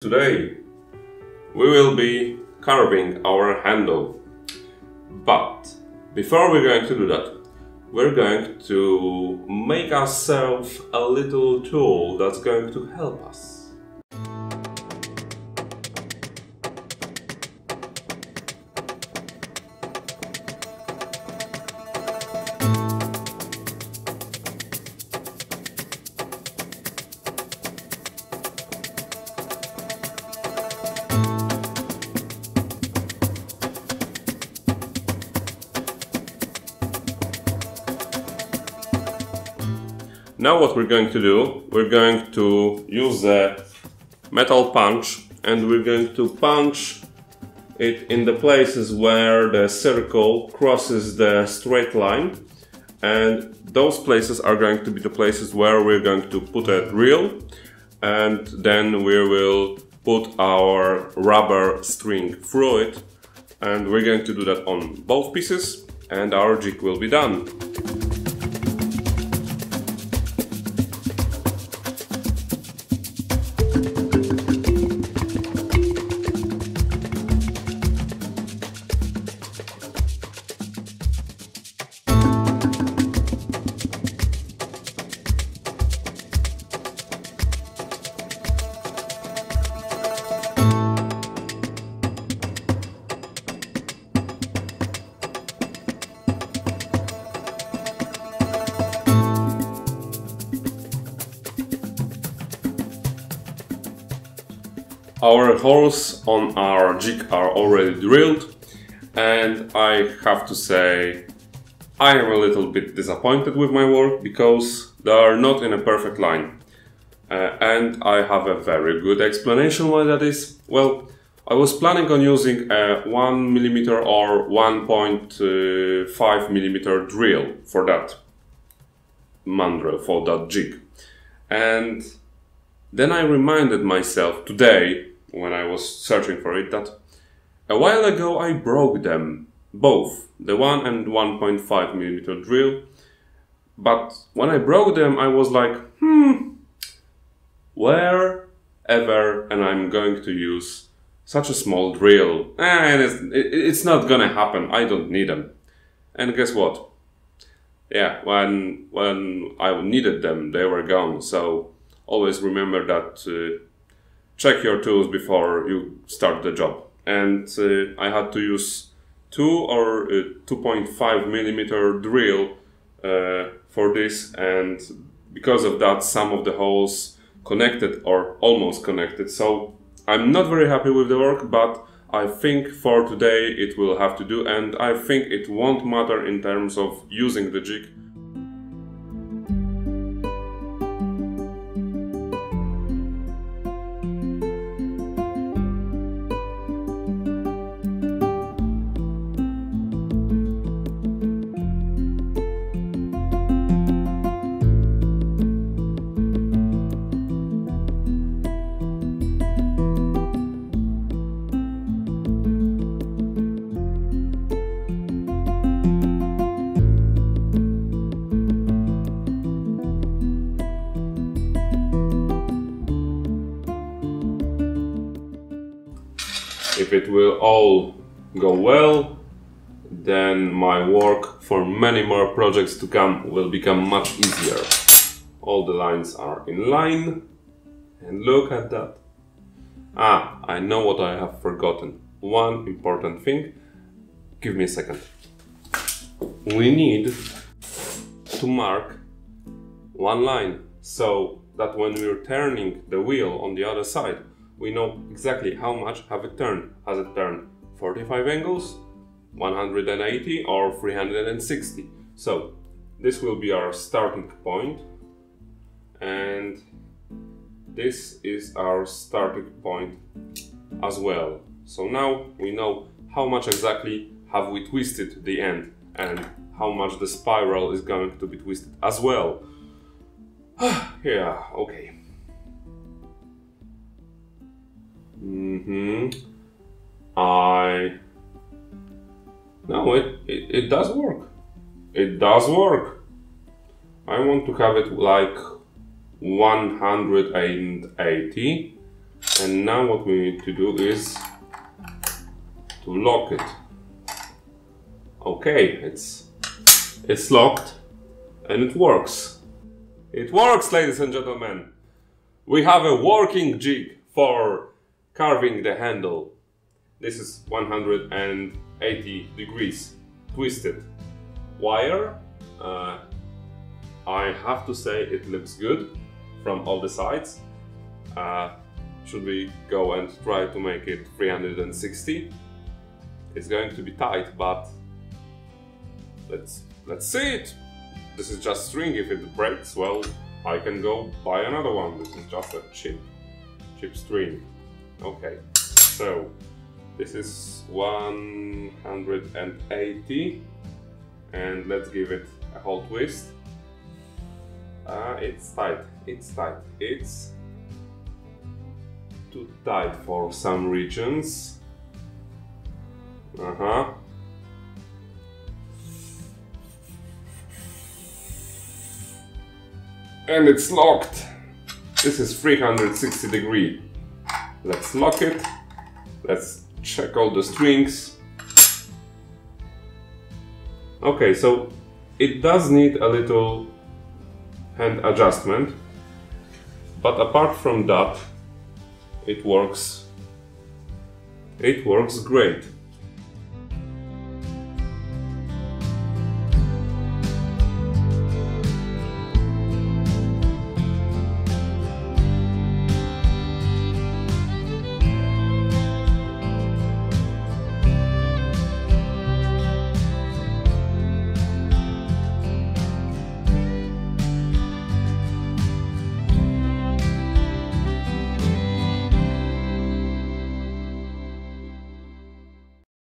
Today we will be carving our handle. But before we're going to do that, we're going to make ourselves a little tool that's going to help us. Now what we're going to do, we're going to use the metal punch and we're going to punch it in the places where the circle crosses the straight line. And those places are going to be the places where we're going to put a drill. And then we will put our rubber string through it. And we're going to do that on both pieces and our jig will be done. Our holes on our jig are already drilled and I have to say I am a little bit disappointed with my work because they are not in a perfect line. Uh, and I have a very good explanation why that is. Well, I was planning on using a 1mm or 1.5mm drill for that mandrel, for that jig. And then I reminded myself today when I was searching for it that a while ago I broke them, both, the 1 and 1.5 millimeter drill, but when I broke them I was like, hmm, where ever and I'm going to use such a small drill, and it's, it's not gonna happen, I don't need them. And guess what? Yeah, when, when I needed them, they were gone, so always remember that uh, check your tools before you start the job. And uh, I had to use two or uh, 2.5 millimeter drill uh, for this, and because of that, some of the holes connected or almost connected. So I'm not very happy with the work, but I think for today it will have to do, and I think it won't matter in terms of using the jig. If it will all go well, then my work for many more projects to come will become much easier. All the lines are in line. And look at that. Ah, I know what I have forgotten. One important thing. Give me a second. We need to mark one line so that when we're turning the wheel on the other side, we know exactly how much have it turned. Has it turned 45 angles, 180 or 360? So this will be our starting point and this is our starting point as well. So now we know how much exactly have we twisted the end and how much the spiral is going to be twisted as well. yeah, okay. Mm-hmm. I. No, it, it, it does work. It does work. I want to have it like 180 And now what we need to do is to lock it. Okay, it's it's locked and it works. It works, ladies and gentlemen. We have a working jig for carving the handle. This is 180 degrees twisted wire. Uh, I have to say it looks good from all the sides. Uh, should we go and try to make it 360? It's going to be tight, but let's let's see it. This is just string. If it breaks, well, I can go buy another one. This is just a cheap, cheap string. Okay, so this is 180 and let's give it a whole twist. Uh, it's tight, it's tight, it's too tight for some regions. Uh-huh. And it's locked. This is 360 degree. Let's lock it. Let's check all the strings. Okay, so it does need a little hand adjustment, but apart from that, it works. It works great.